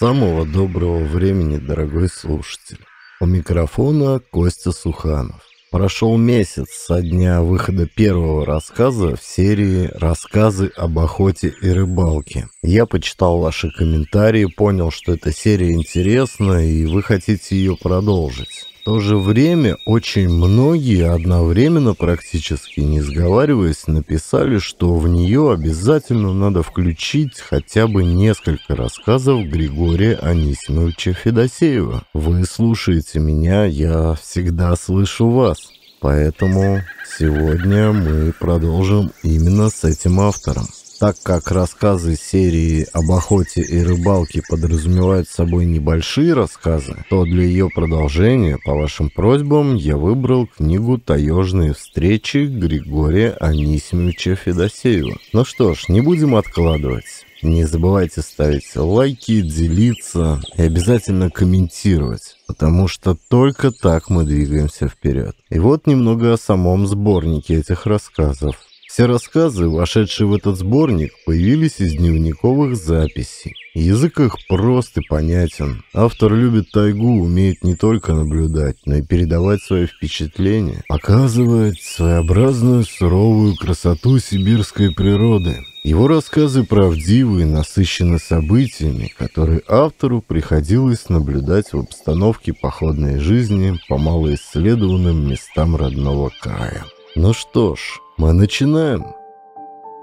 Самого доброго времени, дорогой слушатель. У микрофона Костя Суханов. Прошел месяц со дня выхода первого рассказа в серии «Рассказы об охоте и рыбалке». Я почитал ваши комментарии, понял, что эта серия интересна, и вы хотите ее продолжить. То же время очень многие одновременно, практически не сговариваясь, написали, что в нее обязательно надо включить хотя бы несколько рассказов Григория Анисимовича Федосеева. Вы слушаете меня, я всегда слышу вас. Поэтому сегодня мы продолжим именно с этим автором. Так как рассказы серии об охоте и рыбалке подразумевают собой небольшие рассказы, то для ее продолжения, по вашим просьбам, я выбрал книгу «Таежные встречи» Григория Анисимовича Федосеева. Ну что ж, не будем откладывать. Не забывайте ставить лайки, делиться и обязательно комментировать, потому что только так мы двигаемся вперед. И вот немного о самом сборнике этих рассказов. Все рассказы, вошедшие в этот сборник, появились из дневниковых записей. Язык их прост и понятен. Автор любит тайгу, умеет не только наблюдать, но и передавать свои впечатления, показывать своеобразную суровую красоту сибирской природы. Его рассказы правдивы и насыщены событиями, которые автору приходилось наблюдать в обстановке походной жизни по малоисследованным местам родного края. Ну что ж, мы начинаем.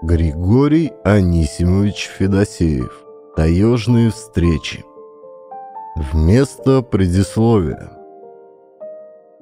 Григорий Анисимович Федосеев. Таежные встречи. Вместо предисловия.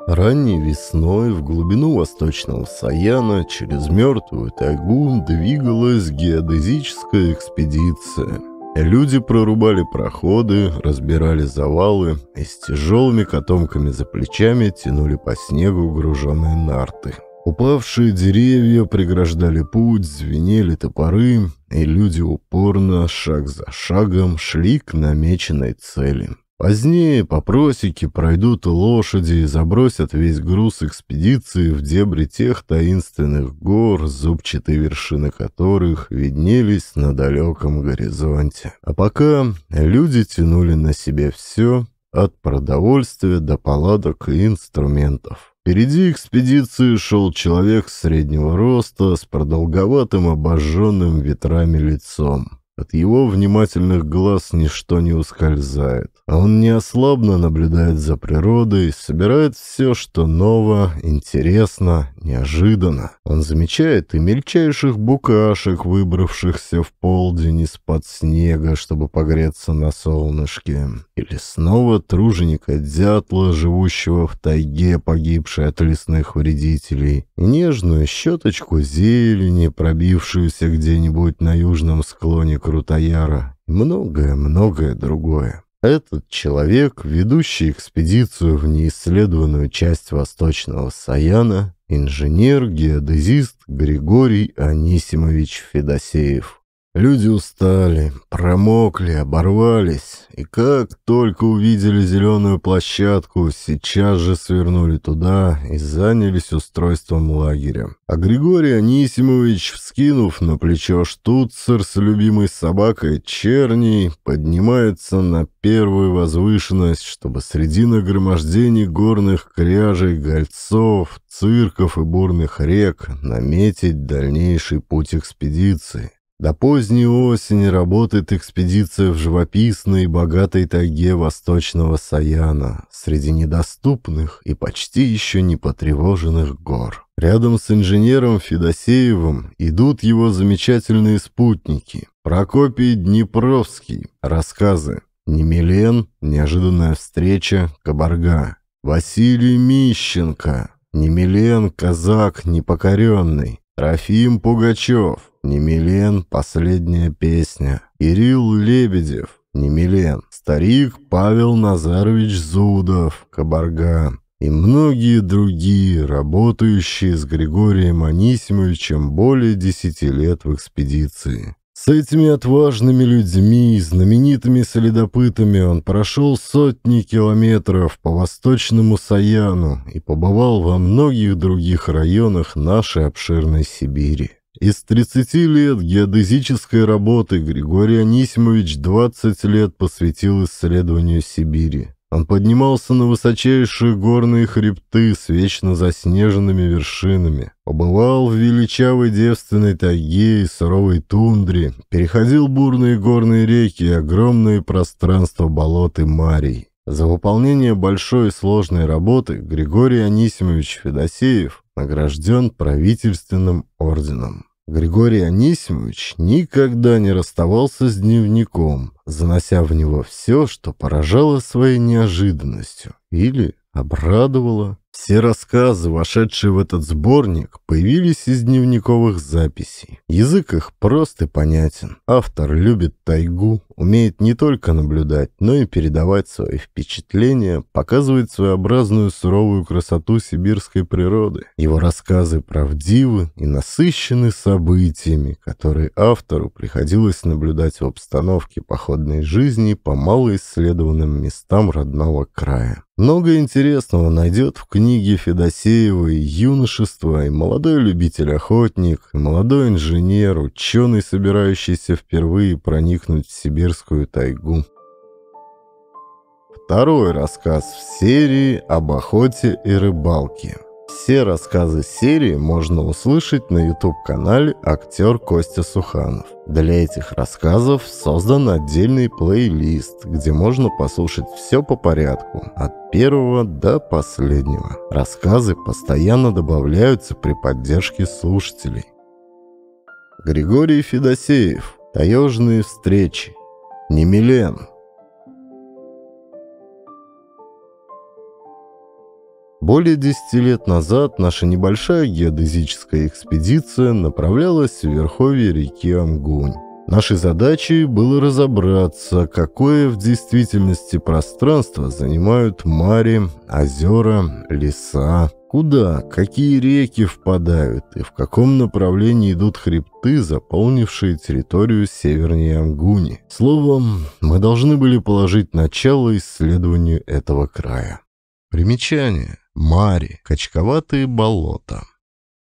Ранней весной в глубину восточного Саяна через мертвую тайгу двигалась геодезическая экспедиция. Люди прорубали проходы, разбирали завалы и с тяжелыми котомками за плечами тянули по снегу груженные нарты. Упавшие деревья преграждали путь, звенели топоры, и люди упорно, шаг за шагом, шли к намеченной цели. Позднее по просеке пройдут лошади и забросят весь груз экспедиции в дебри тех таинственных гор, зубчатые вершины которых виднелись на далеком горизонте. А пока люди тянули на себе все, от продовольствия до палаток и инструментов. Впереди экспедиции шел человек среднего роста с продолговатым обожженным ветрами лицом. От его внимательных глаз ничто не ускользает, а он неослабно наблюдает за природой, собирает все, что ново, интересно, неожиданно. Он замечает и мельчайших букашек, выбравшихся в полдень из-под снега, чтобы погреться на солнышке, или снова труженика дятла, живущего в тайге, погибшей от лесных вредителей, нежную щеточку зелени, пробившуюся где-нибудь на южном склоне Крутояра, и многое-многое другое. Этот человек, ведущий экспедицию в неисследованную часть Восточного Саяна, инженер-геодезист Григорий Анисимович Федосеев. Люди устали, промокли, оборвались, и как только увидели зеленую площадку, сейчас же свернули туда и занялись устройством лагеря. А Григорий Анисимович, вскинув на плечо штуцер с любимой собакой Черней, поднимается на первую возвышенность, чтобы среди нагромождений горных кряжей, гольцов, цирков и бурных рек наметить дальнейший путь экспедиции. До поздней осени работает экспедиция в живописной и богатой тайге Восточного Саяна, среди недоступных и почти еще не потревоженных гор. Рядом с инженером Федосеевым идут его замечательные спутники. Прокопий Днепровский. Рассказы. Немилен. Неожиданная встреча. Кабарга. Василий Мищенко. Немилен. Казак непокоренный. Трофим Пугачев. Немилен, последняя песня. Кирилл Лебедев, Немилен. Старик Павел Назарович Зудов, Кабарга. И многие другие, работающие с Григорием Анисимовичем более десяти лет в экспедиции. С этими отважными людьми, знаменитыми следопытами он прошел сотни километров по восточному Саяну и побывал во многих других районах нашей обширной Сибири. Из 30 лет геодезической работы Григорий Анисимович 20 лет посвятил исследованию Сибири. Он поднимался на высочайшие горные хребты с вечно заснеженными вершинами, побывал в величавой девственной тайге и суровой тундре, переходил бурные горные реки и огромные пространства болот и марий. За выполнение большой и сложной работы Григорий Анисимович Федосеев награжден правительственным орденом. Григорий Анисимович никогда не расставался с дневником, занося в него все, что поражало своей неожиданностью или обрадовало все рассказы, вошедшие в этот сборник, появились из дневниковых записей. Язык их прост и понятен. Автор любит тайгу, умеет не только наблюдать, но и передавать свои впечатления, показывает своеобразную суровую красоту сибирской природы. Его рассказы правдивы и насыщены событиями, которые автору приходилось наблюдать в обстановке походной жизни по малоисследованным местам родного края. Много интересного найдет в книге Федосеевой «Юношество» и молодой любитель-охотник, и молодой инженер, ученый, собирающийся впервые проникнуть в сибирскую тайгу. Второй рассказ в серии об охоте и рыбалке. Все рассказы серии можно услышать на YouTube-канале «Актер Костя Суханов». Для этих рассказов создан отдельный плейлист, где можно послушать все по порядку, от первого до последнего. Рассказы постоянно добавляются при поддержке слушателей. Григорий Федосеев. Таежные встречи. Немилен. Более 10 лет назад наша небольшая геодезическая экспедиция направлялась в верховье реки Амгунь. Нашей задачей было разобраться, какое в действительности пространство занимают мари, озера, леса, куда, какие реки впадают и в каком направлении идут хребты, заполнившие территорию севернее Амгуни. Словом, мы должны были положить начало исследованию этого края. Примечание. Мари, качковатые болота.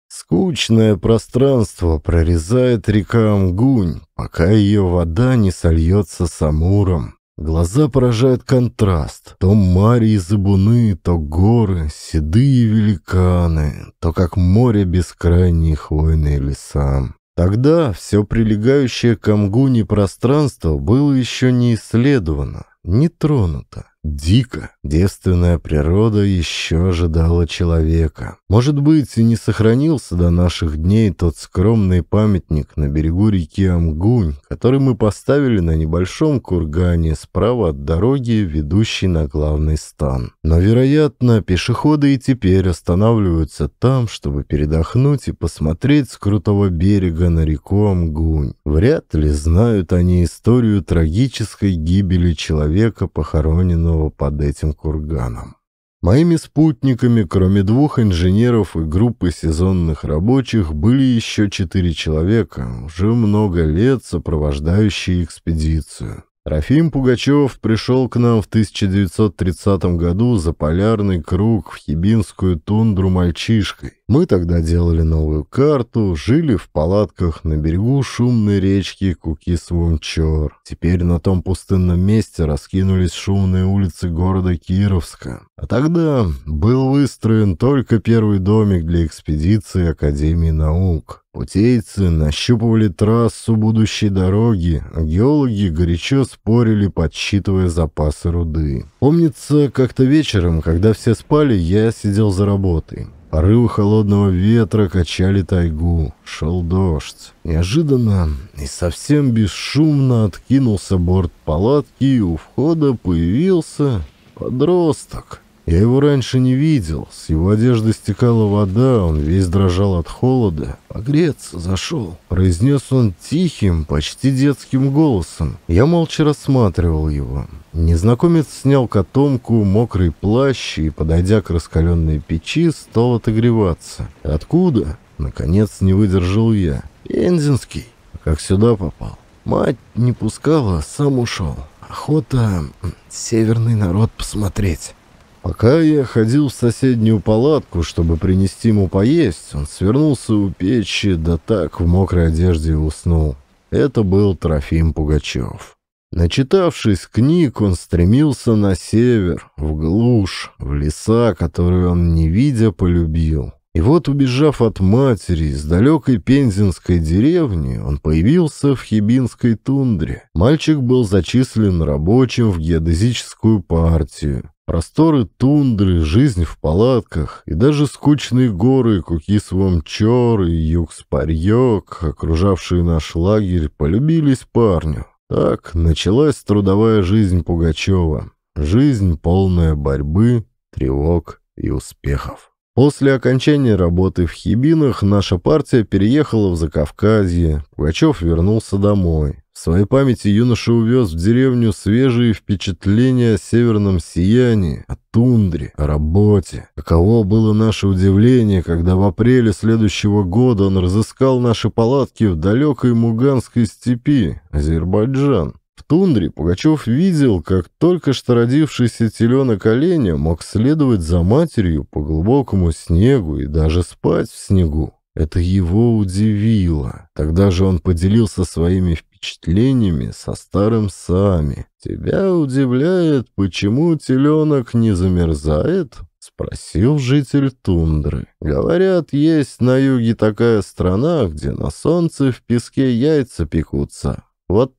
Скучное пространство прорезает река Амгунь, пока ее вода не сольется с Амуром. Глаза поражают контраст. То мари и забуны, то горы, седые великаны, то как море бескрайние хвойные леса. Тогда все прилегающее к Амгуне пространство было еще не исследовано, не тронуто. Дико. Девственная природа еще ожидала человека. Может быть, и не сохранился до наших дней тот скромный памятник на берегу реки Амгунь, который мы поставили на небольшом кургане справа от дороги, ведущей на главный стан. Но, вероятно, пешеходы и теперь останавливаются там, чтобы передохнуть и посмотреть с крутого берега на реку Амгунь. Вряд ли знают они историю трагической гибели человека, похороненного похороненного под этим курганом. Моими спутниками, кроме двух инженеров и группы сезонных рабочих, были еще четыре человека, уже много лет сопровождающие экспедицию. Рафим Пугачев пришел к нам в 1930 году за полярный круг в Хибинскую тундру мальчишкой. Мы тогда делали новую карту, жили в палатках на берегу шумной речки Кукисвумчор. Теперь на том пустынном месте раскинулись шумные улицы города Кировска. А тогда был выстроен только первый домик для экспедиции Академии наук. Путейцы нащупывали трассу будущей дороги, а геологи горячо спорили, подсчитывая запасы руды. Помнится, как-то вечером, когда все спали, я сидел за работой. Порывы холодного ветра качали тайгу. Шел дождь. Неожиданно и совсем бесшумно откинулся борт палатки, и у входа появился подросток. Я его раньше не видел. С его одежды стекала вода, он весь дрожал от холода. «Погреться зашел», — произнес он тихим, почти детским голосом. Я молча рассматривал его. Незнакомец снял котомку, мокрый плащ и, подойдя к раскаленной печи, стал отогреваться. «Откуда?» — наконец не выдержал я. «Энзинский. Как сюда попал?» Мать не пускала, сам ушел. Охота северный народ посмотреть. Пока я ходил в соседнюю палатку, чтобы принести ему поесть, он свернулся у печи, да так в мокрой одежде уснул. Это был Трофим Пугачев. Начитавшись книг, он стремился на север, в глушь, в леса, которые он, не видя, полюбил. И вот, убежав от матери из далекой пензенской деревни, он появился в Хибинской тундре. Мальчик был зачислен рабочим в геодезическую партию. Просторы тундры, жизнь в палатках и даже скучные горы Кукисвамчор и Юкспарьёк, окружавшие наш лагерь, полюбились парню. Так началась трудовая жизнь Пугачева. Жизнь полная борьбы, тревог и успехов. После окончания работы в Хибинах наша партия переехала в Закавказье. Пугачев вернулся домой. В своей памяти юноша увез в деревню свежие впечатления о северном сиянии, о тундре, о работе. Каково было наше удивление, когда в апреле следующего года он разыскал наши палатки в далекой Муганской степи, Азербайджан тундре Пугачев видел, как только что родившийся теленок оленя мог следовать за матерью по глубокому снегу и даже спать в снегу. Это его удивило. Тогда же он поделился своими впечатлениями со старым Сами. «Тебя удивляет, почему теленок не замерзает?» — спросил житель тундры. «Говорят, есть на юге такая страна, где на солнце в песке яйца пекутся. Вот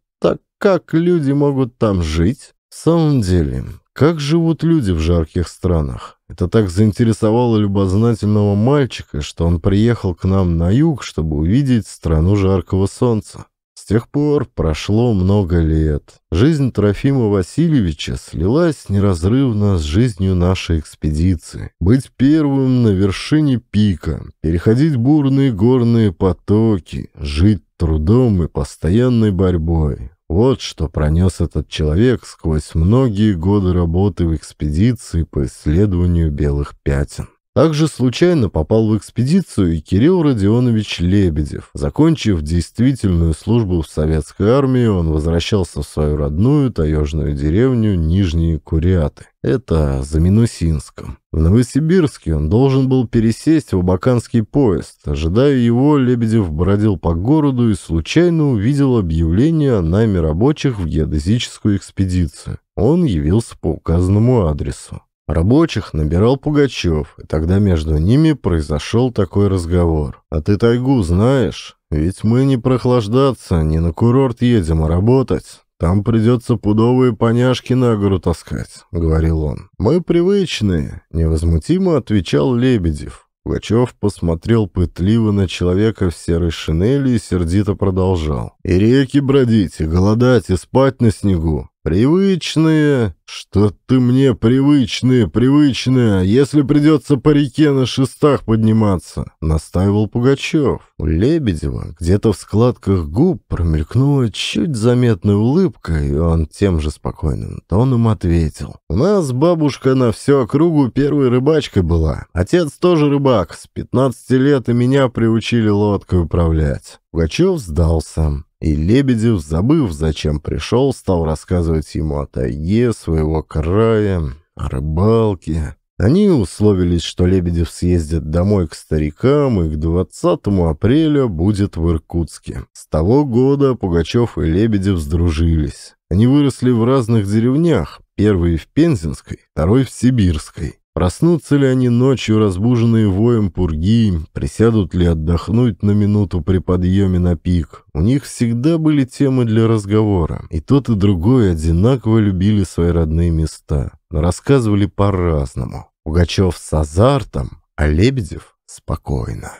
как люди могут там жить? В самом деле, как живут люди в жарких странах? Это так заинтересовало любознательного мальчика, что он приехал к нам на юг, чтобы увидеть страну жаркого солнца. С тех пор прошло много лет. Жизнь Трофима Васильевича слилась неразрывно с жизнью нашей экспедиции. Быть первым на вершине пика, переходить бурные горные потоки, жить трудом и постоянной борьбой. Вот что пронес этот человек сквозь многие годы работы в экспедиции по исследованию белых пятен. Также случайно попал в экспедицию и Кирилл Родионович Лебедев. Закончив действительную службу в советской армии, он возвращался в свою родную таежную деревню Нижние Куряты. Это за Минусинском. В Новосибирске он должен был пересесть в Абаканский поезд. Ожидая его, Лебедев бродил по городу и случайно увидел объявление о найме рабочих в геодезическую экспедицию. Он явился по указанному адресу. Рабочих набирал Пугачев, и тогда между ними произошел такой разговор. «А ты тайгу знаешь? Ведь мы не прохлаждаться, не на курорт едем, а работать. Там придется пудовые поняшки на гору таскать», — говорил он. «Мы привычные», — невозмутимо отвечал Лебедев. Пугачев посмотрел пытливо на человека в серой шинели и сердито продолжал. «И реки бродить, и голодать, и спать на снегу. «Привычные? Что ты мне привычные, привычные, если придется по реке на шестах подниматься?» — настаивал Пугачев. У Лебедева где-то в складках губ промелькнула чуть заметная улыбка, и он тем же спокойным тоном ответил. «У нас бабушка на всю округу первой рыбачкой была. Отец тоже рыбак, с 15 лет и меня приучили лодкой управлять». Пугачев сдался. И Лебедев, забыв, зачем пришел, стал рассказывать ему о тайге своего края, о рыбалке. Они условились, что Лебедев съездит домой к старикам и к 20 апреля будет в Иркутске. С того года Пугачев и Лебедев сдружились. Они выросли в разных деревнях, первый в Пензенской, второй в Сибирской. Проснутся ли они ночью, разбуженные воем пурги, присядут ли отдохнуть на минуту при подъеме на пик. У них всегда были темы для разговора, и тот и другой одинаково любили свои родные места, но рассказывали по-разному. Пугачев с азартом, а Лебедев спокойно.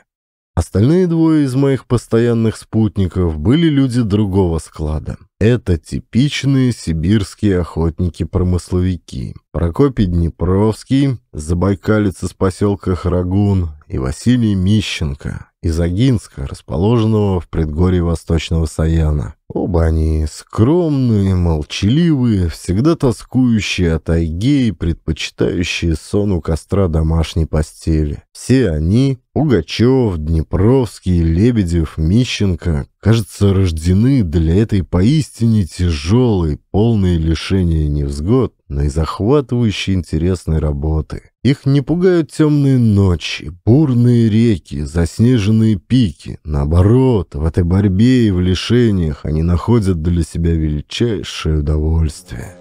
Остальные двое из моих постоянных спутников были люди другого склада. Это типичные сибирские охотники-промысловики. Прокопий Днепровский, забайкалец из поселка Храгун, и Василий Мищенко из Агинска, расположенного в предгорье Восточного Саяна. Оба они скромные, молчаливые, всегда тоскующие о тайге и предпочитающие сон у костра домашней постели. Все они, Пугачев, Днепровский, Лебедев, Мищенко, кажется, рождены для этой поистине тяжелой, полной лишения невзгод, но и захватывающей интересной работы. Их не пугают темные ночи, бурные реки, заснеженные пики. Наоборот, в этой борьбе и в лишениях они находят для себя величайшее удовольствие.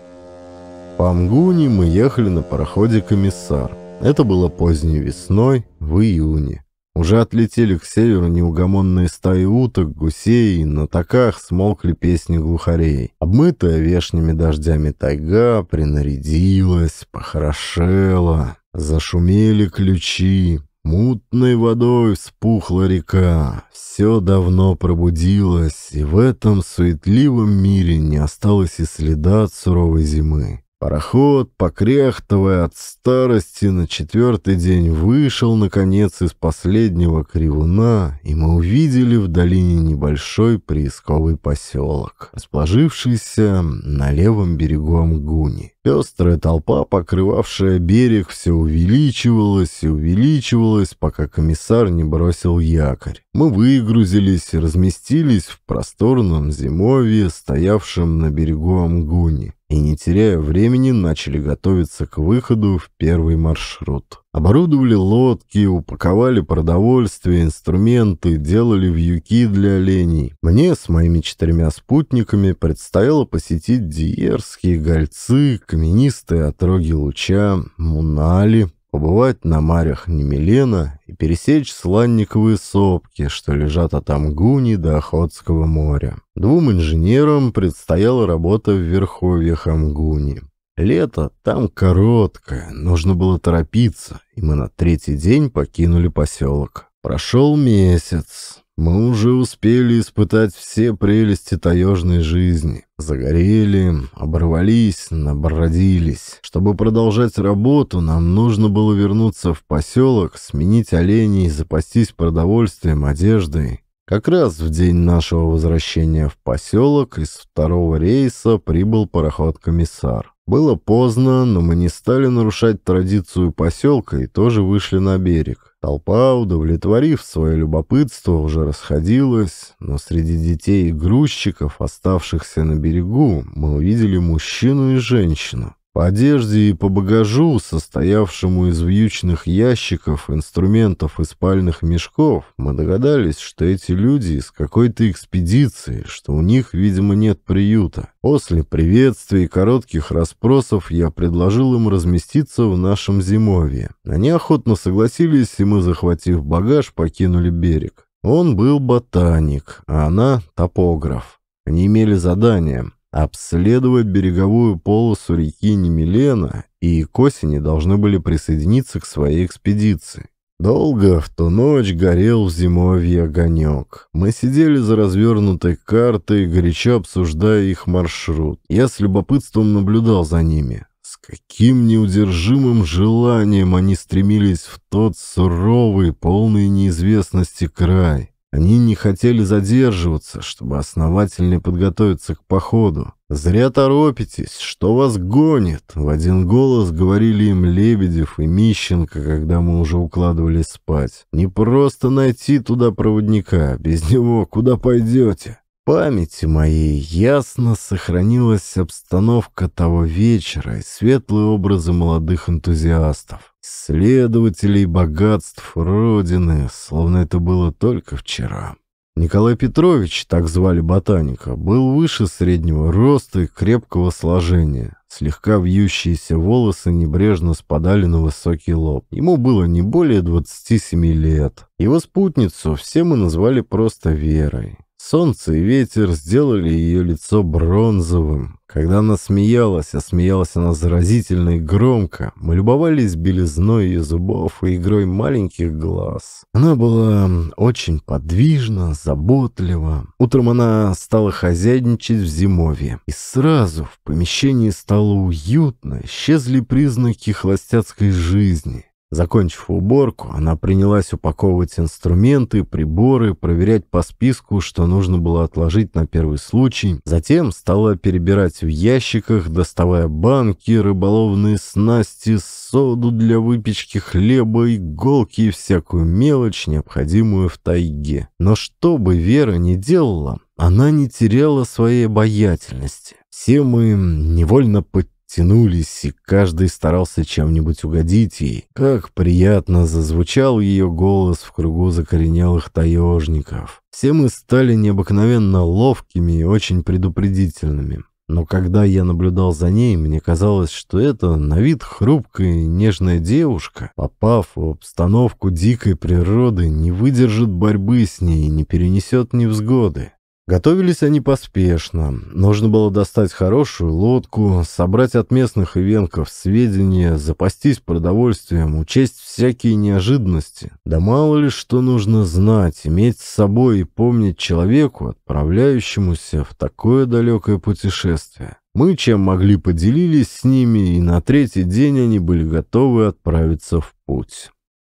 По Амгуне мы ехали на пароходе «Комиссар». Это было поздней весной, в июне. Уже отлетели к северу неугомонные стаи уток, гусей, и на таках смолкли песни глухарей. Обмытая вешними дождями тайга принарядилась, похорошела. Зашумели ключи, мутной водой вспухла река. Все давно пробудилось, и в этом суетливом мире не осталось и следа от суровой зимы. Пароход, покряхтывая от старости, на четвертый день вышел, наконец, из последнего кривуна, и мы увидели в долине небольшой приисковый поселок, расположившийся на левом берегу Амгуни. Пестрая толпа, покрывавшая берег, все увеличивалась и увеличивалась, пока комиссар не бросил якорь. Мы выгрузились и разместились в просторном зимовье, стоявшем на берегу Амгуни, и, не теряя времени, начали готовиться к выходу в первый маршрут. Оборудовали лодки, упаковали продовольствие, инструменты, делали вьюки для оленей. Мне с моими четырьмя спутниками предстояло посетить Диерские гольцы, каменистые отроги Луча, Мунали, побывать на марях Немелена и пересечь сланниковые сопки, что лежат от Амгуни до Охотского моря. Двум инженерам предстояла работа в верховьях Амгуни. Лето там короткое, нужно было торопиться, и мы на третий день покинули поселок. Прошел месяц. Мы уже успели испытать все прелести таежной жизни. Загорели, оборвались, набродились. Чтобы продолжать работу, нам нужно было вернуться в поселок, сменить оленей, запастись продовольствием, одеждой. Как раз в день нашего возвращения в поселок из второго рейса прибыл пароход-комиссар. Было поздно, но мы не стали нарушать традицию поселка и тоже вышли на берег. Толпа, удовлетворив свое любопытство, уже расходилась, но среди детей и грузчиков, оставшихся на берегу, мы увидели мужчину и женщину. По одежде и по багажу, состоявшему из вьючных ящиков, инструментов и спальных мешков, мы догадались, что эти люди из какой-то экспедиции, что у них, видимо, нет приюта. После приветствий и коротких расспросов я предложил им разместиться в нашем зимовье. Они охотно согласились, и мы, захватив багаж, покинули берег. Он был ботаник, а она — топограф. Они имели задание обследовать береговую полосу реки Немилена и к осени должны были присоединиться к своей экспедиции. Долго в ту ночь горел в зимовье огонек. Мы сидели за развернутой картой, горячо обсуждая их маршрут. Я с любопытством наблюдал за ними. С каким неудержимым желанием они стремились в тот суровый, полный неизвестности край. Они не хотели задерживаться, чтобы основательнее подготовиться к походу. «Зря торопитесь, что вас гонит?» В один голос говорили им Лебедев и Мищенко, когда мы уже укладывались спать. «Не просто найти туда проводника, без него куда пойдете?» Памяти моей ясно сохранилась обстановка того вечера и светлые образы молодых энтузиастов, исследователей богатств Родины, словно это было только вчера. Николай Петрович, так звали ботаника, был выше среднего роста и крепкого сложения. Слегка вьющиеся волосы небрежно спадали на высокий лоб. Ему было не более 27 лет. Его спутницу все мы назвали просто Верой. Солнце и ветер сделали ее лицо бронзовым. Когда она смеялась, а смеялась она заразительно и громко, мы любовались белизной ее зубов и игрой маленьких глаз. Она была очень подвижна, заботлива. Утром она стала хозяйничать в зимовье. И сразу в помещении стало уютно, исчезли признаки холостяцкой жизни. Закончив уборку, она принялась упаковывать инструменты, приборы, проверять по списку, что нужно было отложить на первый случай. Затем стала перебирать в ящиках, доставая банки, рыболовные снасти, соду для выпечки хлеба, иголки и всякую мелочь, необходимую в тайге. Но что бы Вера ни делала, она не теряла своей обаятельности. Все мы невольно подтянули тянулись, и каждый старался чем-нибудь угодить ей. Как приятно зазвучал ее голос в кругу закоренелых таежников. Все мы стали необыкновенно ловкими и очень предупредительными. Но когда я наблюдал за ней, мне казалось, что это на вид хрупкая и нежная девушка, попав в обстановку дикой природы, не выдержит борьбы с ней и не перенесет невзгоды. Готовились они поспешно. Нужно было достать хорошую лодку, собрать от местных ивенков сведения, запастись продовольствием, учесть всякие неожиданности. Да мало ли что нужно знать, иметь с собой и помнить человеку, отправляющемуся в такое далекое путешествие. Мы чем могли поделились с ними, и на третий день они были готовы отправиться в путь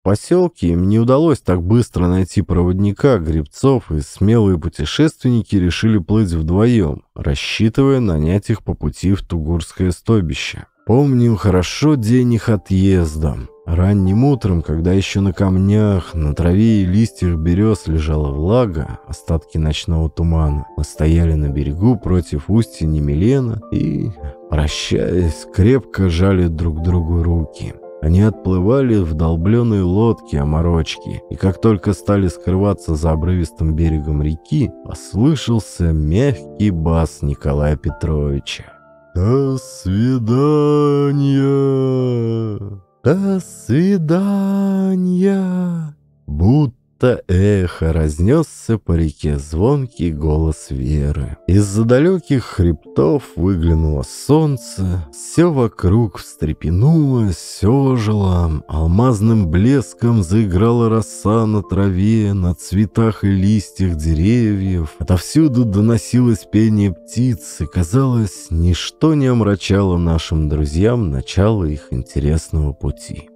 поселке им не удалось так быстро найти проводника, гребцов, и смелые путешественники решили плыть вдвоем, рассчитывая нанять их по пути в Тугурское стойбище. Помню хорошо день их отъезда. Ранним утром, когда еще на камнях, на траве и листьях берез лежала влага, остатки ночного тумана, мы стояли на берегу против устья Немелена и, прощаясь, крепко жали друг другу руки. Они отплывали в долбленные лодки оморочки, и как только стали скрываться за обрывистым берегом реки, послышался мягкий бас Николая Петровича. «До свидания! До свидания!» Будто будто эхо разнесся по реке звонкий голос Веры. Из-за далеких хребтов выглянуло солнце, все вокруг встрепенулось, ожило, алмазным блеском заиграла роса на траве, на цветах и листьях деревьев. Отовсюду доносилось пение птиц, и, казалось, ничто не омрачало нашим друзьям начало их интересного пути.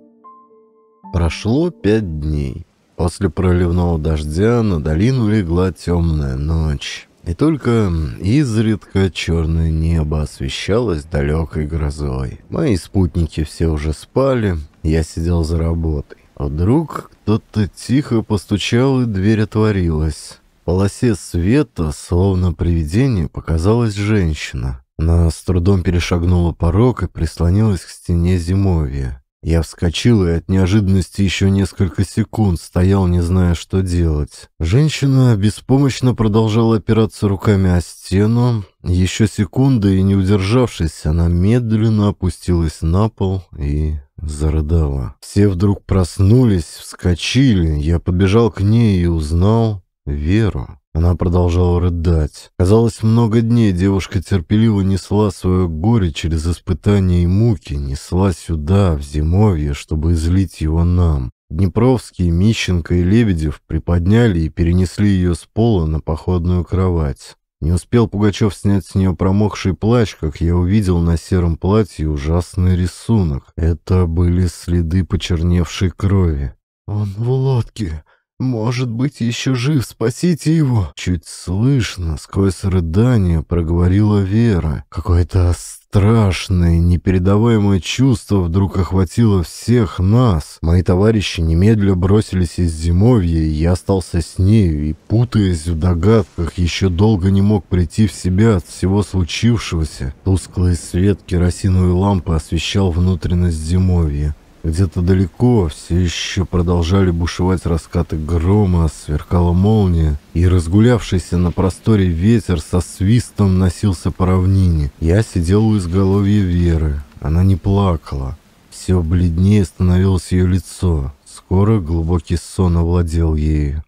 Прошло пять дней. После проливного дождя на долину легла темная ночь. И только изредка черное небо освещалось далекой грозой. Мои спутники все уже спали, я сидел за работой. А вдруг кто-то тихо постучал, и дверь отворилась. В полосе света, словно привидение, показалась женщина. Она с трудом перешагнула порог и прислонилась к стене зимовья. Я вскочил и от неожиданности еще несколько секунд стоял, не зная, что делать. Женщина беспомощно продолжала опираться руками о стену. Еще секунда, и не удержавшись, она медленно опустилась на пол и зарыдала. Все вдруг проснулись, вскочили. Я побежал к ней и узнал Веру. Она продолжала рыдать. Казалось, много дней девушка терпеливо несла свое горе через испытания и муки, несла сюда, в зимовье, чтобы излить его нам. Днепровские, Мищенко и Лебедев приподняли и перенесли ее с пола на походную кровать. Не успел Пугачев снять с нее промокший плащ, как я увидел на сером платье ужасный рисунок. Это были следы почерневшей крови. «Он в лодке», «Может быть, еще жив, спасите его!» Чуть слышно, сквозь рыдание, проговорила Вера. Какое-то страшное, непередаваемое чувство вдруг охватило всех нас. Мои товарищи немедля бросились из зимовья, и я остался с нею, и, путаясь в догадках, еще долго не мог прийти в себя от всего случившегося. Тусклый свет керосиновой лампы освещал внутренность зимовья. Где-то далеко все еще продолжали бушевать раскаты грома, сверкала молния, и разгулявшийся на просторе ветер со свистом носился по равнине. Я сидел у изголовья Веры. Она не плакала. Все бледнее становилось ее лицо. Скоро глубокий сон овладел ею.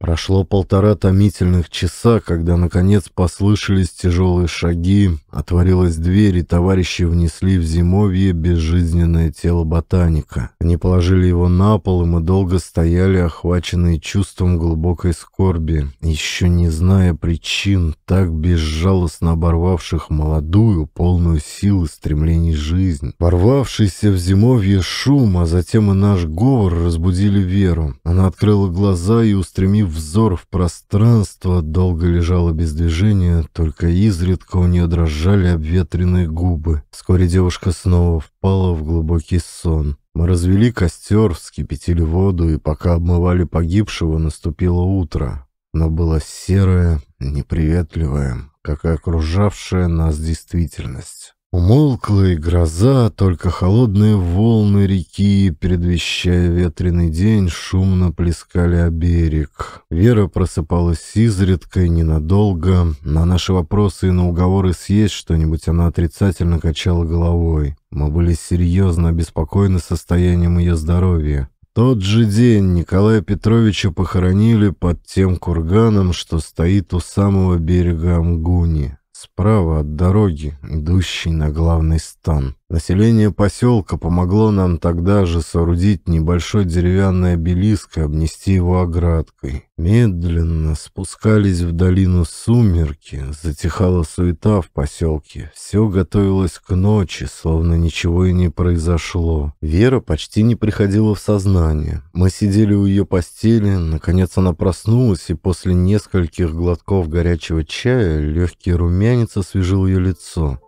Прошло полтора томительных часа, когда, наконец, послышались тяжелые шаги, отворилась дверь, и товарищи внесли в зимовье безжизненное тело ботаника. Они положили его на пол, и мы долго стояли, охваченные чувством глубокой скорби, еще не зная причин, так безжалостно оборвавших молодую, полную сил и стремлений жизнь. Ворвавшийся в зимовье шум, а затем и наш говор разбудили Веру. Она открыла глаза и, устремив взор в пространство, долго лежала без движения, только изредка у нее дрожали обветренные губы. Вскоре девушка снова впала в глубокий сон. Мы развели костер, вскипятили воду, и пока обмывали погибшего, наступило утро. Оно было серое, неприветливое, как и окружавшая нас действительность. Умолкла и гроза, только холодные волны реки, предвещая ветреный день, шумно плескали о берег. Вера просыпалась изредка и ненадолго. На наши вопросы и на уговоры съесть что-нибудь она отрицательно качала головой. Мы были серьезно обеспокоены состоянием ее здоровья. Тот же день Николая Петровича похоронили под тем курганом, что стоит у самого берега Амгуни справа от дороги, идущей на главный стан. Население поселка помогло нам тогда же соорудить небольшой деревянный обелиск и обнести его оградкой. Медленно спускались в долину сумерки, затихала суета в поселке. Все готовилось к ночи, словно ничего и не произошло. Вера почти не приходила в сознание. Мы сидели у ее постели, наконец она проснулась, и после нескольких глотков горячего чая легкий румянец освежил ее лицо.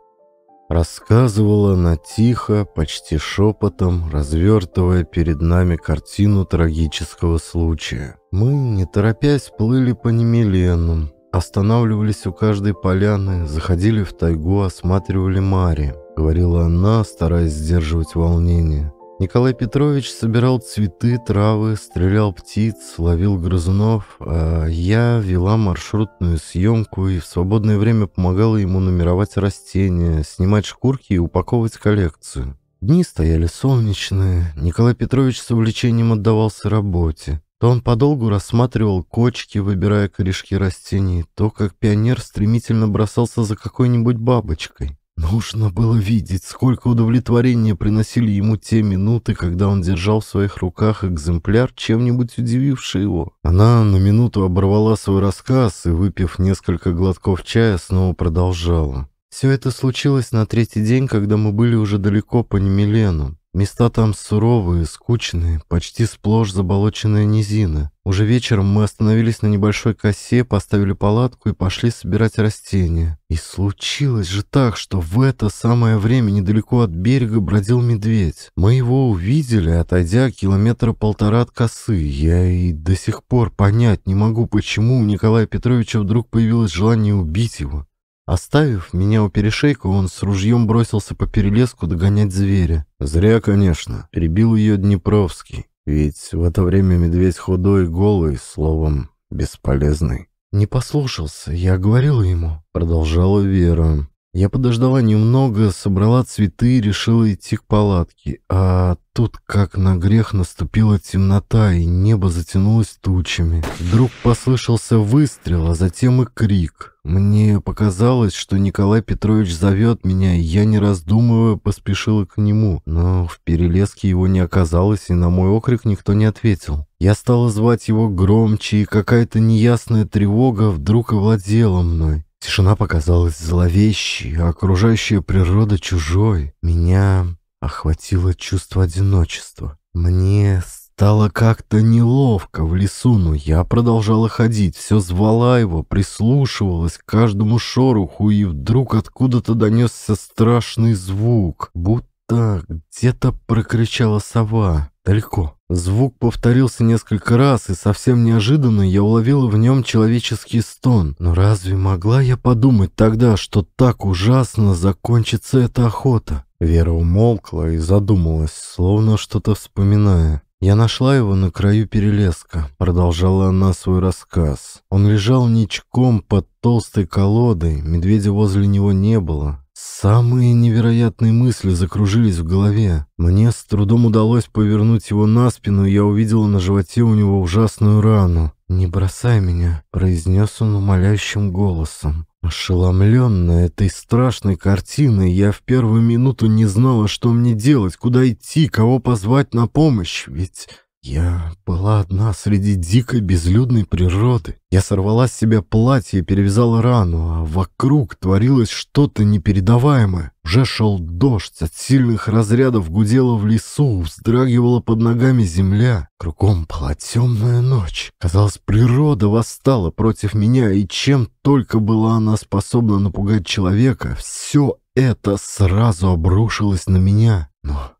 Рассказывала она тихо, почти шепотом, развертывая перед нами картину трагического случая. Мы, не торопясь, плыли по Немилену, останавливались у каждой поляны, заходили в тайгу, осматривали Мари. Говорила она, стараясь сдерживать волнение. Николай Петрович собирал цветы, травы, стрелял птиц, ловил грызунов, а я вела маршрутную съемку и в свободное время помогала ему нумеровать растения, снимать шкурки и упаковывать коллекцию. Дни стояли солнечные, Николай Петрович с увлечением отдавался работе. То он подолгу рассматривал кочки, выбирая корешки растений, то как пионер стремительно бросался за какой-нибудь бабочкой. Нужно было видеть, сколько удовлетворения приносили ему те минуты, когда он держал в своих руках экземпляр, чем-нибудь удививший его. Она на минуту оборвала свой рассказ и, выпив несколько глотков чая, снова продолжала. Все это случилось на третий день, когда мы были уже далеко по Немелену. Места там суровые, скучные, почти сплошь заболоченная низина. Уже вечером мы остановились на небольшой косе, поставили палатку и пошли собирать растения. И случилось же так, что в это самое время недалеко от берега бродил медведь. Мы его увидели, отойдя километра полтора от косы. Я и до сих пор понять не могу, почему у Николая Петровича вдруг появилось желание убить его. Оставив меня у перешейка, он с ружьем бросился по перелеску догонять зверя. Зря, конечно, перебил ее Днепровский. Ведь в это время медведь худой, голый, словом, бесполезный. «Не послушался, я говорила ему», — продолжала Вера. Я подождала немного, собрала цветы и решила идти к палатке. А тут, как на грех, наступила темнота, и небо затянулось тучами. Вдруг послышался выстрел, а затем и крик. Мне показалось, что Николай Петрович зовет меня, и я, не раздумывая, поспешила к нему. Но в перелеске его не оказалось, и на мой окрик никто не ответил. Я стала звать его громче, и какая-то неясная тревога вдруг овладела мной. Тишина показалась зловещей, а окружающая природа чужой. Меня охватило чувство одиночества. Мне стало как-то неловко в лесу, но я продолжала ходить, все звала его, прислушивалась к каждому шороху, и вдруг откуда-то донесся страшный звук, будто где-то прокричала сова. Далеко. Звук повторился несколько раз, и совсем неожиданно я уловила в нем человеческий стон. Но разве могла я подумать тогда, что так ужасно закончится эта охота? Вера умолкла и задумалась, словно что-то вспоминая. «Я нашла его на краю перелеска», — продолжала она свой рассказ. Он лежал ничком под толстой колодой, медведя возле него не было. Самые невероятные мысли закружились в голове. Мне с трудом удалось повернуть его на спину, и я увидела на животе у него ужасную рану. «Не бросай меня», — произнес он умоляющим голосом. Ошеломленная этой страшной картиной, я в первую минуту не знала, что мне делать, куда идти, кого позвать на помощь, ведь я была одна среди дикой безлюдной природы. Я сорвала с себя платье и перевязала рану, а вокруг творилось что-то непередаваемое. Уже шел дождь, от сильных разрядов гудело в лесу, вздрагивала под ногами земля. Кругом была темная ночь. Казалось, природа восстала против меня, и чем только была она способна напугать человека, все это сразу обрушилось на меня. Но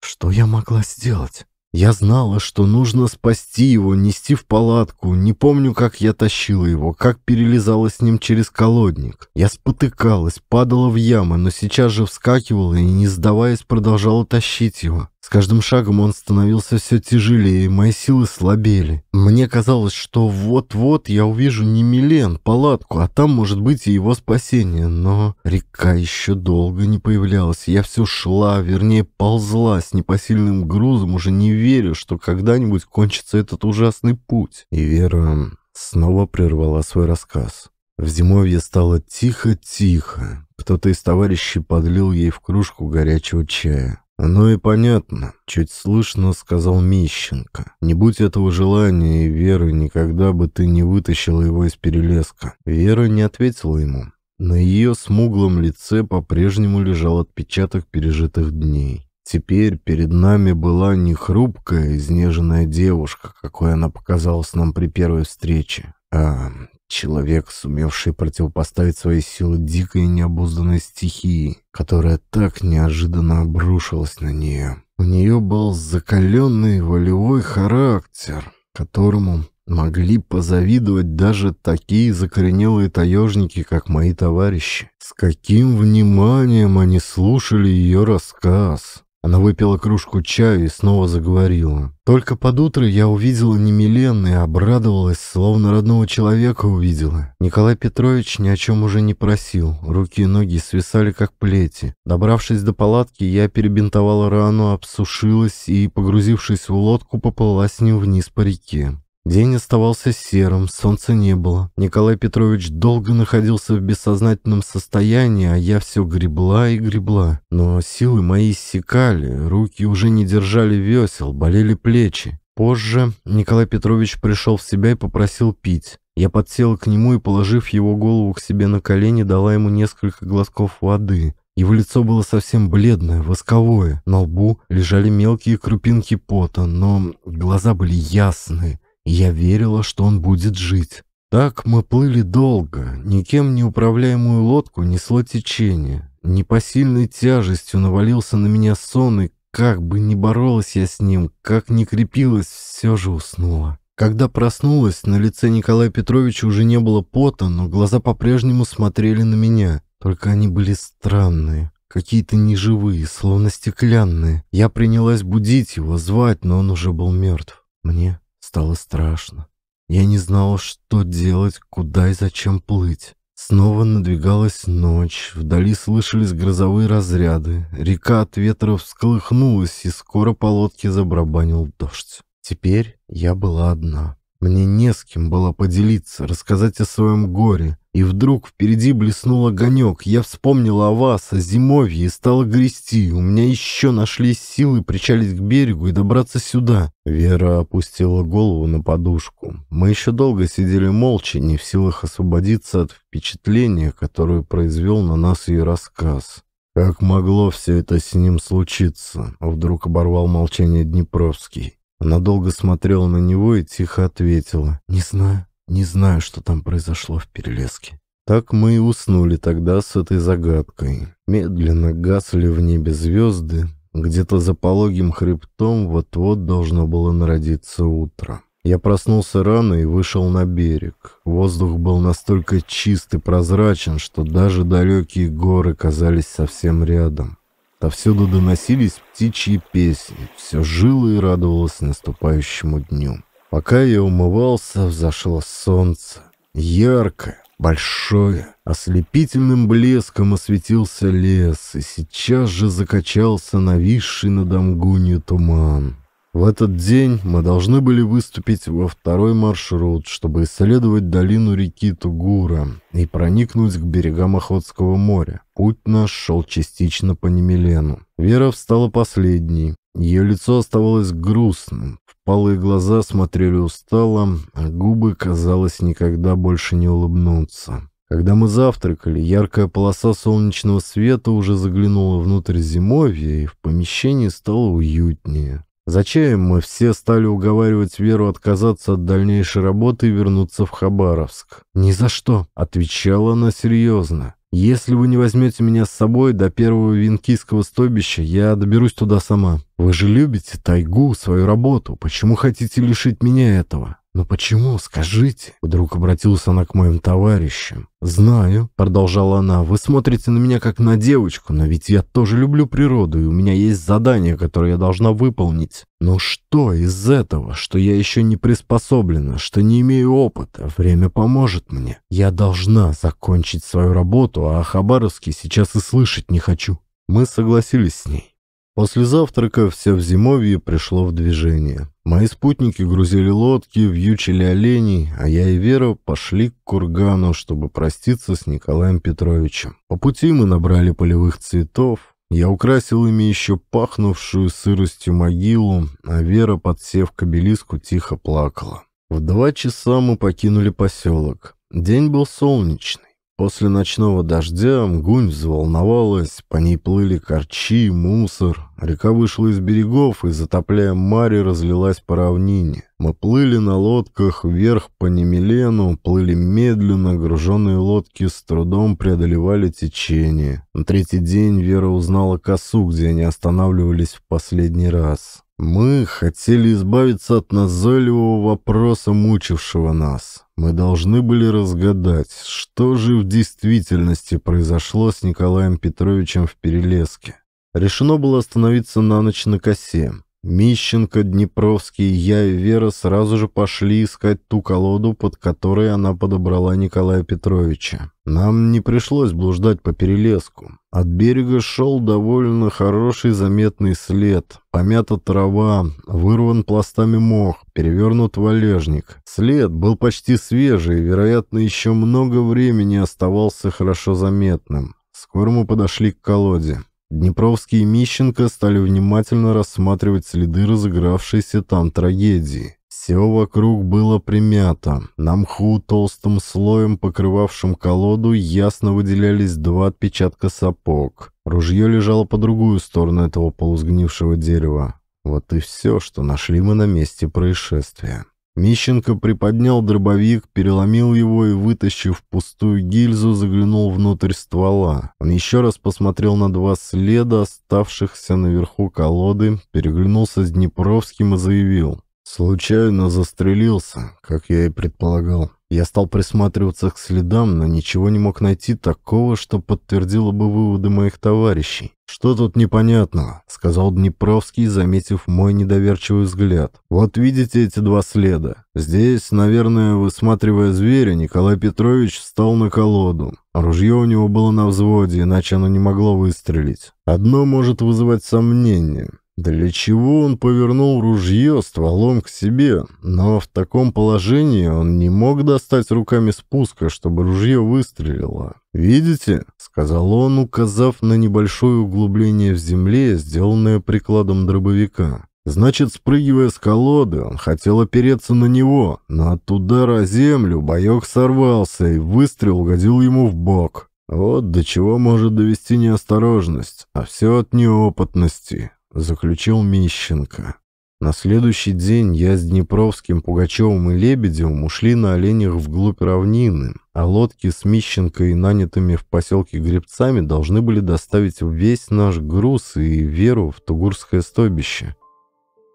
что я могла сделать? Я знала, что нужно спасти его, нести в палатку. Не помню, как я тащила его, как перелезала с ним через колодник. Я спотыкалась, падала в ямы, но сейчас же вскакивала и, не сдаваясь, продолжала тащить его. С каждым шагом он становился все тяжелее, мои силы слабели. Мне казалось, что вот-вот я увижу не Милен, палатку, а там может быть и его спасение. Но река еще долго не появлялась. Я все шла, вернее ползла с непосильным грузом, уже не веря, что когда-нибудь кончится этот ужасный путь. И Вера снова прервала свой рассказ. В зимовье стало тихо-тихо. Кто-то из товарищей подлил ей в кружку горячего чая. «Оно и понятно», — чуть слышно сказал Мищенко. «Не будь этого желания и веры, никогда бы ты не вытащила его из перелеска». Вера не ответила ему. На ее смуглом лице по-прежнему лежал отпечаток пережитых дней. Теперь перед нами была не хрупкая, изнеженная девушка, какой она показалась нам при первой встрече, а Человек, сумевший противопоставить свои силы дикой и необузданной стихии, которая так неожиданно обрушилась на нее. У нее был закаленный волевой характер, которому могли позавидовать даже такие закоренелые таежники, как мои товарищи. С каким вниманием они слушали ее рассказ. Она выпила кружку чая и снова заговорила. Только под утро я увидела Немилен и обрадовалась, словно родного человека увидела. Николай Петрович ни о чем уже не просил. Руки и ноги свисали, как плети. Добравшись до палатки, я перебинтовала рану, обсушилась и, погрузившись в лодку, поплыла с ним вниз по реке. День оставался серым, солнца не было. Николай Петрович долго находился в бессознательном состоянии, а я все гребла и гребла. Но силы мои иссякали, руки уже не держали весел, болели плечи. Позже Николай Петрович пришел в себя и попросил пить. Я подсела к нему и, положив его голову к себе на колени, дала ему несколько глотков воды. Его лицо было совсем бледное, восковое. На лбу лежали мелкие крупинки пота, но глаза были ясные я верила, что он будет жить. Так мы плыли долго, никем не управляемую лодку несло течение. Непосильной тяжестью навалился на меня сон, и как бы ни боролась я с ним, как ни крепилась, все же уснула. Когда проснулась, на лице Николая Петровича уже не было пота, но глаза по-прежнему смотрели на меня. Только они были странные, какие-то неживые, словно стеклянные. Я принялась будить его, звать, но он уже был мертв. Мне Стало страшно. Я не знала, что делать, куда и зачем плыть. Снова надвигалась ночь, вдали слышались грозовые разряды, река от ветра всколыхнулась, и скоро по лодке забарабанил дождь. Теперь я была одна. Мне не с кем было поделиться, рассказать о своем горе. И вдруг впереди блеснул огонек. Я вспомнила о вас, о зимовье и стала грести. У меня еще нашлись силы причалить к берегу и добраться сюда. Вера опустила голову на подушку. Мы еще долго сидели молча, не в силах освободиться от впечатления, которое произвел на нас ее рассказ. Как могло все это с ним случиться? Вдруг оборвал молчание Днепровский. Она долго смотрела на него и тихо ответила. «Не знаю, не знаю, что там произошло в Перелеске». Так мы и уснули тогда с этой загадкой. Медленно гасли в небе звезды. Где-то за пологим хребтом вот-вот должно было народиться утро. Я проснулся рано и вышел на берег. Воздух был настолько чист и прозрачен, что даже далекие горы казались совсем рядом. Отовсюду доносились птичьи песни, все жило и радовалось наступающему дню. Пока я умывался, взошло солнце. Яркое, большой. Ослепительным блеском осветился лес, и сейчас же закачался нависший над Амгунью туман. В этот день мы должны были выступить во второй маршрут, чтобы исследовать долину реки Тугура и проникнуть к берегам Охотского моря. Путь наш шел частично по Немелену. Вера встала последней. Ее лицо оставалось грустным. Впалые глаза смотрели устало, а губы, казалось, никогда больше не улыбнутся. Когда мы завтракали, яркая полоса солнечного света уже заглянула внутрь зимовья, и в помещении стало уютнее. За чаем мы все стали уговаривать Веру отказаться от дальнейшей работы и вернуться в Хабаровск. «Ни за что», — отвечала она серьезно. «Если вы не возьмете меня с собой до первого винкийского стойбища, я доберусь туда сама. Вы же любите тайгу, свою работу. Почему хотите лишить меня этого?» «Но почему? Скажите!» Вдруг обратился она к моим товарищам. «Знаю», — продолжала она, — «вы смотрите на меня как на девочку, но ведь я тоже люблю природу, и у меня есть задание, которое я должна выполнить. Но что из этого, что я еще не приспособлена, что не имею опыта? Время поможет мне. Я должна закончить свою работу, а о Хабаровске сейчас и слышать не хочу». Мы согласились с ней. После завтрака все в зимовье пришло в движение. Мои спутники грузили лодки, вьючили оленей, а я и Вера пошли к кургану, чтобы проститься с Николаем Петровичем. По пути мы набрали полевых цветов, я украсил ими еще пахнувшую сыростью могилу, а Вера, подсев к обелиску, тихо плакала. В два часа мы покинули поселок. День был солнечный. После ночного дождя Мгунь взволновалась, по ней плыли корчи, мусор. Река вышла из берегов и, затопляя море, разлилась по равнине. Мы плыли на лодках вверх по Немелену, плыли медленно, груженные лодки с трудом преодолевали течение. На третий день Вера узнала косу, где они останавливались в последний раз. Мы хотели избавиться от назойливого вопроса, мучившего нас. Мы должны были разгадать, что же в действительности произошло с Николаем Петровичем в Перелеске. Решено было остановиться на ночь на косе. Мищенко, Днепровский, я и Вера сразу же пошли искать ту колоду, под которой она подобрала Николая Петровича. Нам не пришлось блуждать по перелеску. От берега шел довольно хороший заметный след. Помята трава, вырван пластами мох, перевернут валежник. След был почти свежий, вероятно, еще много времени оставался хорошо заметным. Скоро мы подошли к колоде. Днепровский и Мищенко стали внимательно рассматривать следы разыгравшейся там трагедии. Все вокруг было примято. На мху толстым слоем, покрывавшим колоду, ясно выделялись два отпечатка сапог. Ружье лежало по другую сторону этого полузгнившего дерева. Вот и все, что нашли мы на месте происшествия. Мищенко приподнял дробовик, переломил его и, вытащив пустую гильзу, заглянул внутрь ствола. Он еще раз посмотрел на два следа, оставшихся наверху колоды, переглянулся с Днепровским и заявил. «Случайно застрелился, как я и предполагал». Я стал присматриваться к следам, но ничего не мог найти такого, что подтвердило бы выводы моих товарищей. «Что тут непонятного?» — сказал Днепровский, заметив мой недоверчивый взгляд. «Вот видите эти два следа? Здесь, наверное, высматривая зверя, Николай Петрович встал на колоду. Ружье у него было на взводе, иначе оно не могло выстрелить. Одно может вызывать сомнение. Для чего он повернул ружье стволом к себе? Но в таком положении он не мог достать руками спуска, чтобы ружье выстрелило. «Видите?» — сказал он, указав на небольшое углубление в земле, сделанное прикладом дробовика. Значит, спрыгивая с колоды, он хотел опереться на него, но от удара о землю боек сорвался, и выстрел угодил ему в бок. Вот до чего может довести неосторожность, а все от неопытности заключил Мищенко. На следующий день я с Днепровским, Пугачевым и Лебедевым ушли на оленях вглубь равнины, а лодки с Мищенко и нанятыми в поселке гребцами должны были доставить весь наш груз и Веру в Тугурское стойбище.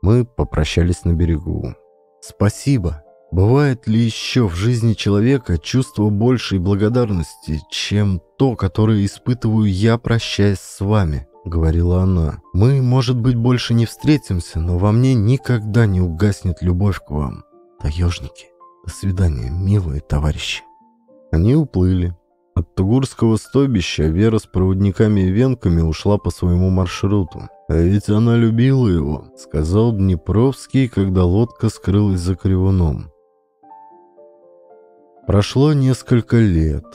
Мы попрощались на берегу. «Спасибо. Бывает ли еще в жизни человека чувство большей благодарности, чем то, которое испытываю я, прощаясь с вами?» — говорила она. «Мы, может быть, больше не встретимся, но во мне никогда не угаснет любовь к вам. Таежники, до свидания, милые товарищи». Они уплыли. От Тугурского стойбища Вера с проводниками и венками ушла по своему маршруту. «А ведь она любила его», — сказал Днепровский, когда лодка скрылась за кривуном. Прошло несколько лет.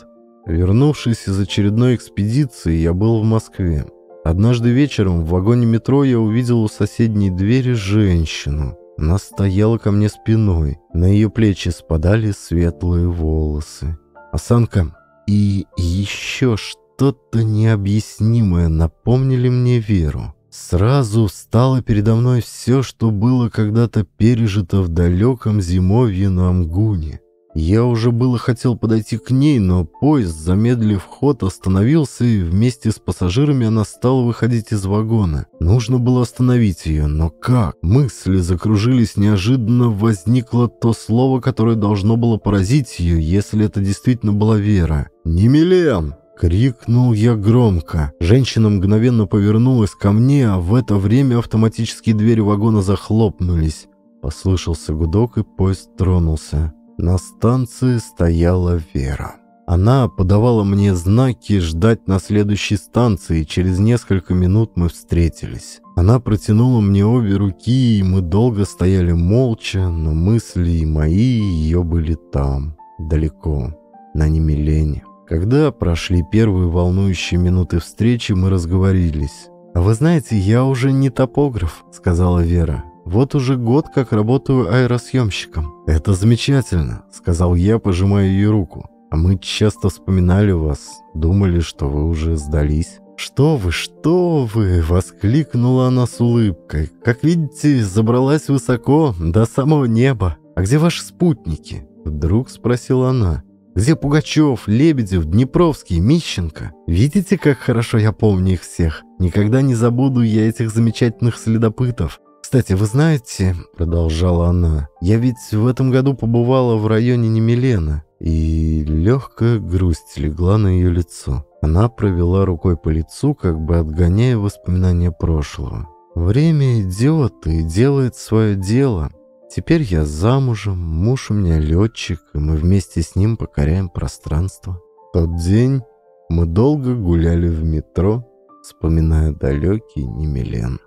Вернувшись из очередной экспедиции, я был в Москве. Однажды вечером в вагоне метро я увидел у соседней двери женщину. Она стояла ко мне спиной. На ее плечи спадали светлые волосы. Осанка и еще что-то необъяснимое напомнили мне Веру. Сразу встало передо мной все, что было когда-то пережито в далеком зимовье на Амгуне. Я уже было хотел подойти к ней, но поезд, замедлив ход, остановился, и вместе с пассажирами она стала выходить из вагона. Нужно было остановить ее, но как? Мысли закружились, неожиданно возникло то слово, которое должно было поразить ее, если это действительно была Вера. «Немилен!» Крикнул я громко. Женщина мгновенно повернулась ко мне, а в это время автоматические двери вагона захлопнулись. Послышался гудок, и поезд тронулся. На станции стояла Вера. Она подавала мне знаки ждать на следующей станции, и через несколько минут мы встретились. Она протянула мне обе руки, и мы долго стояли молча, но мысли мои ее были там, далеко, на Немилене. Когда прошли первые волнующие минуты встречи, мы разговорились. «А вы знаете, я уже не топограф», — сказала Вера. Вот уже год как работаю аэросъемщиком. Это замечательно, сказал я, пожимая ее руку. А мы часто вспоминали вас, думали, что вы уже сдались. «Что вы, что вы!» — воскликнула она с улыбкой. «Как видите, забралась высоко, до самого неба. А где ваши спутники?» Вдруг спросила она. «Где Пугачев, Лебедев, Днепровский, Мищенко? Видите, как хорошо я помню их всех? Никогда не забуду я этих замечательных следопытов. «Кстати, вы знаете, — продолжала она, — я ведь в этом году побывала в районе Немилена, и легкая грусть легла на ее лицо. Она провела рукой по лицу, как бы отгоняя воспоминания прошлого. Время идет и делает свое дело. Теперь я замужем, муж у меня летчик, и мы вместе с ним покоряем пространство. Тот день мы долго гуляли в метро, вспоминая далекий Немилен.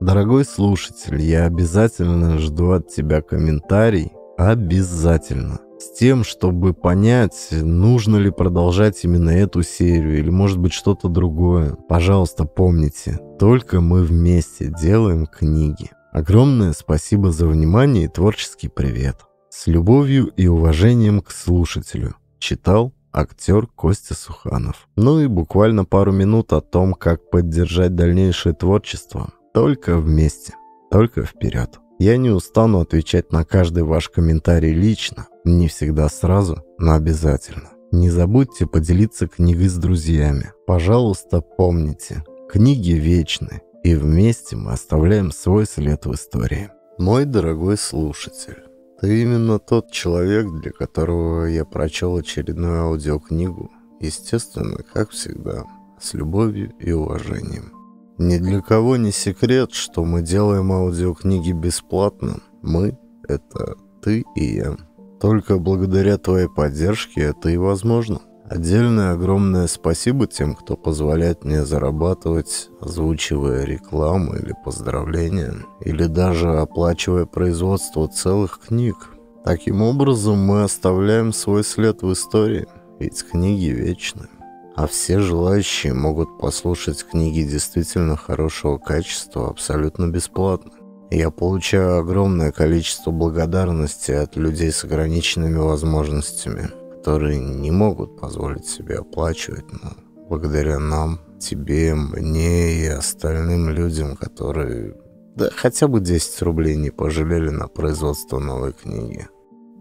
Дорогой слушатель, я обязательно жду от тебя комментарий. Обязательно. С тем, чтобы понять, нужно ли продолжать именно эту серию или может быть что-то другое. Пожалуйста, помните, только мы вместе делаем книги. Огромное спасибо за внимание и творческий привет. С любовью и уважением к слушателю. Читал актер Костя Суханов. Ну и буквально пару минут о том, как поддержать дальнейшее творчество. Только вместе, только вперед. Я не устану отвечать на каждый ваш комментарий лично, не всегда сразу, но обязательно. Не забудьте поделиться книгой с друзьями. Пожалуйста, помните, книги вечны, и вместе мы оставляем свой след в истории. Мой дорогой слушатель, ты именно тот человек, для которого я прочел очередную аудиокнигу, естественно, как всегда, с любовью и уважением. Ни для кого не секрет, что мы делаем аудиокниги бесплатно. Мы — это ты и я. Только благодаря твоей поддержке это и возможно. Отдельное огромное спасибо тем, кто позволяет мне зарабатывать, озвучивая рекламу или поздравления, или даже оплачивая производство целых книг. Таким образом мы оставляем свой след в истории, ведь книги вечны а все желающие могут послушать книги действительно хорошего качества абсолютно бесплатно. Я получаю огромное количество благодарности от людей с ограниченными возможностями, которые не могут позволить себе оплачивать, но благодаря нам, тебе, мне и остальным людям, которые да хотя бы 10 рублей не пожалели на производство новой книги.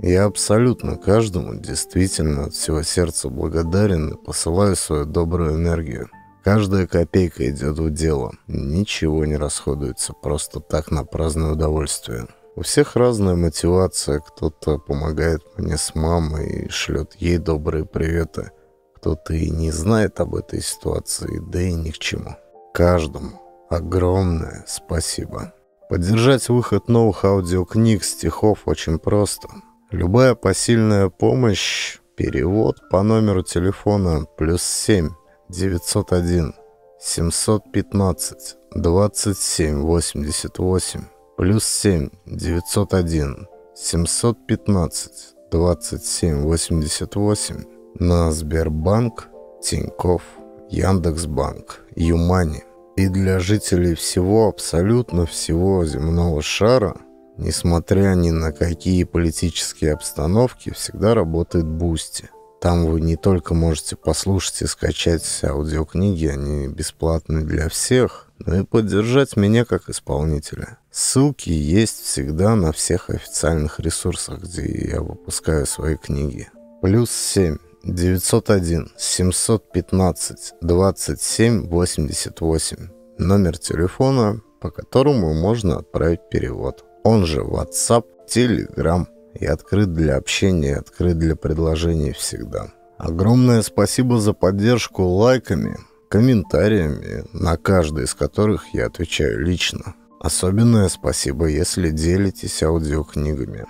Я абсолютно каждому действительно от всего сердца благодарен и посылаю свою добрую энергию. Каждая копейка идет в дело. Ничего не расходуется просто так на праздное удовольствие. У всех разная мотивация. Кто-то помогает мне с мамой и шлет ей добрые приветы. Кто-то и не знает об этой ситуации, да и ни к чему. Каждому огромное спасибо. Поддержать выход новых аудиокниг, стихов очень просто – Любая посильная помощь, перевод по номеру телефона плюс 7 901 715 27 88 плюс 7 901 715 27 88 на Сбербанк, Тинькофф, Яндекс.Банк, ЮMoney. И для жителей всего, абсолютно всего земного шара, несмотря ни на какие политические обстановки, всегда работает Boosty. Там вы не только можете послушать и скачать аудиокниги, они бесплатны для всех, но и поддержать меня как исполнителя. Ссылки есть всегда на всех официальных ресурсах, где я выпускаю свои книги. Плюс 7 901 715 27 88. Номер телефона, по которому можно отправить перевод. Он же WhatsApp, Telegram и открыт для общения, открыт для предложений всегда. Огромное спасибо за поддержку лайками, комментариями, на каждый из которых я отвечаю лично. Особенное спасибо, если делитесь аудиокнигами.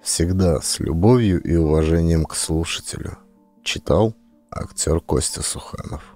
Всегда с любовью и уважением к слушателю. Читал актер Костя Суханов.